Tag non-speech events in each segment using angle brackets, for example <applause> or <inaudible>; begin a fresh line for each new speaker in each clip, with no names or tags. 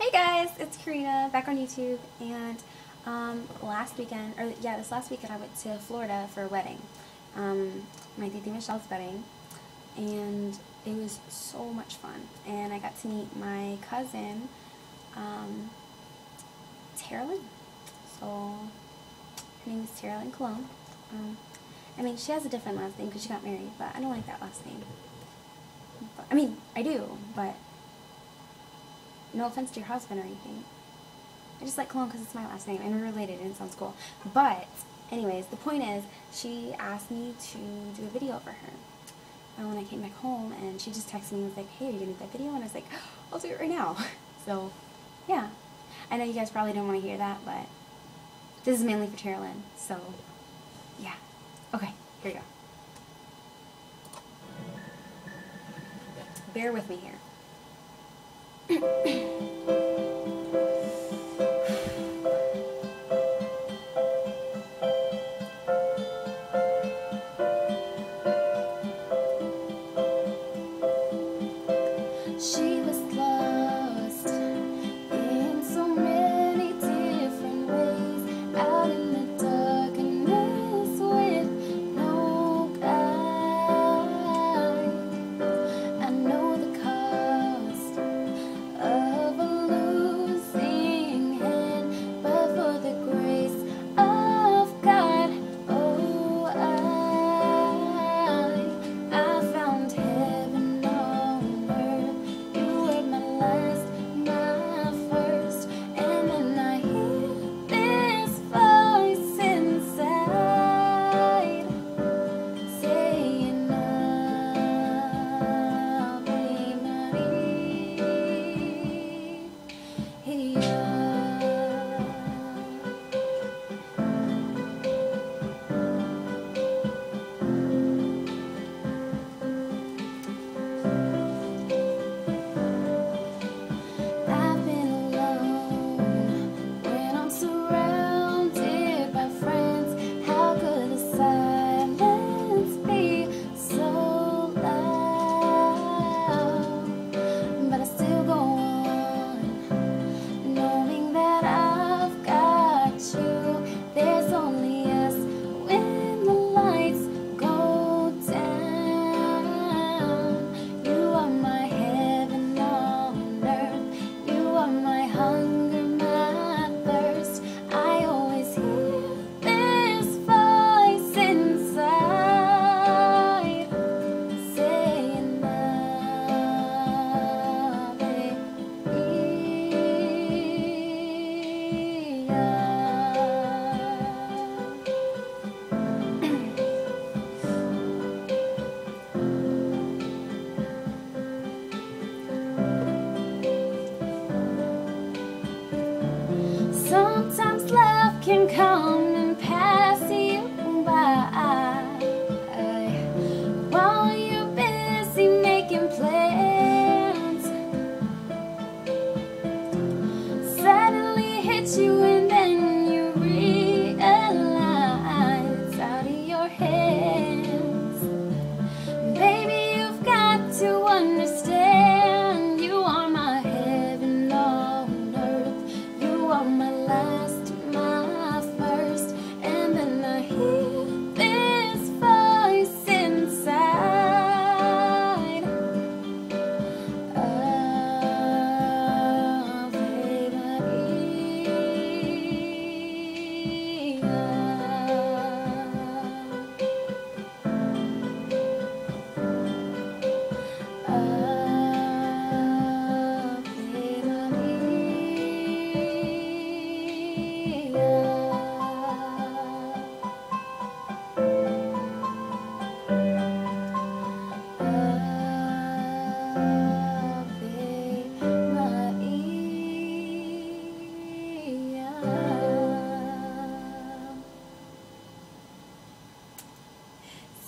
Hey guys, it's Karina back on YouTube and um, last weekend, or yeah, this last weekend I went to Florida for a wedding. Um, my Titi Michelle's wedding and it was so much fun and I got to meet my cousin um, Taralyn. So her name is Tara Lynn Colon. Um, I mean, she has a different last name because she got married, but I don't like that last name. But, I mean, I do, but no offense to your husband or anything. I just like Colon because it's my last name and we're related and it sounds cool. But, anyways, the point is, she asked me to do a video for her. And when I came back home and she just texted me and was like, hey, are you going to do that video? And I was like, I'll do it right now. <laughs> So, yeah. I know you guys probably don't want to hear that, but this is mainly for Taralyn. So, yeah. Okay, here we go. Bear with me here. 嗯 <laughs> 嗯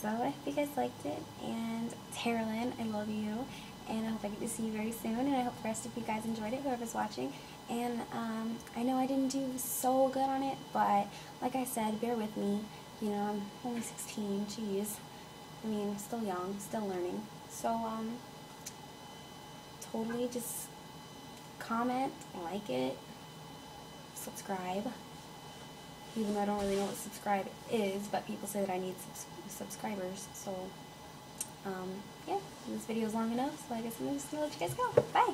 So I hope you guys liked it. And Taralyn, I love you. And I hope I get to see you very soon. And I hope the rest of you guys enjoyed it, whoever's watching. And um, I know I didn't do so good on it, but like I said, bear with me. You know, I'm only 16. Jeez. I mean, still young, still learning. So, um, totally just comment, like it, subscribe. Even though I don't really know what subscribe is, but people say that I need subs subscribers. So, um, yeah, this video is long enough, so I guess I'm just gonna let you guys go. Bye!